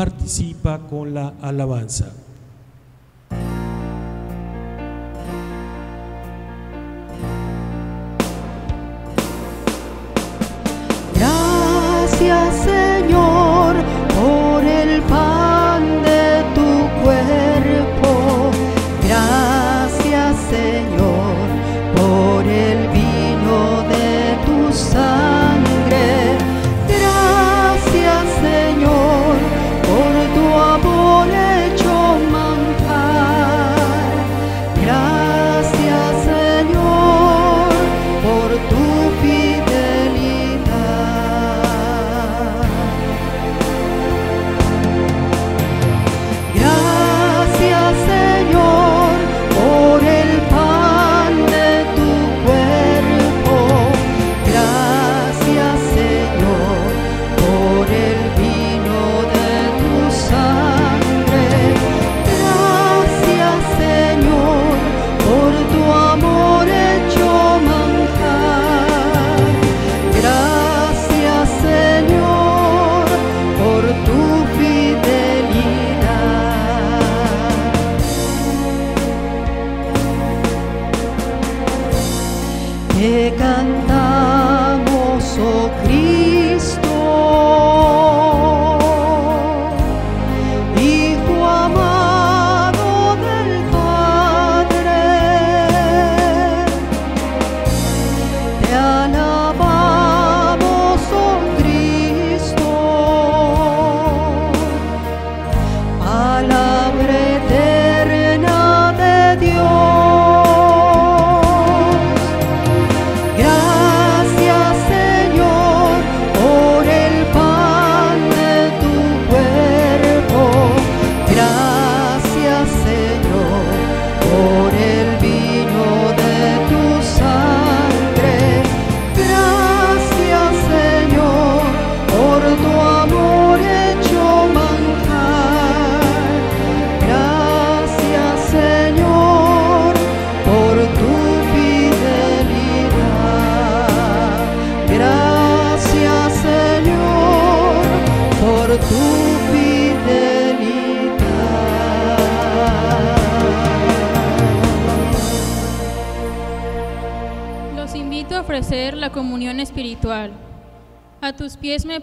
participa con la alabanza. Gracias. te cantamos, oh Cristo. tu fidelidad. Los invito a ofrecer la comunión espiritual. A tus pies me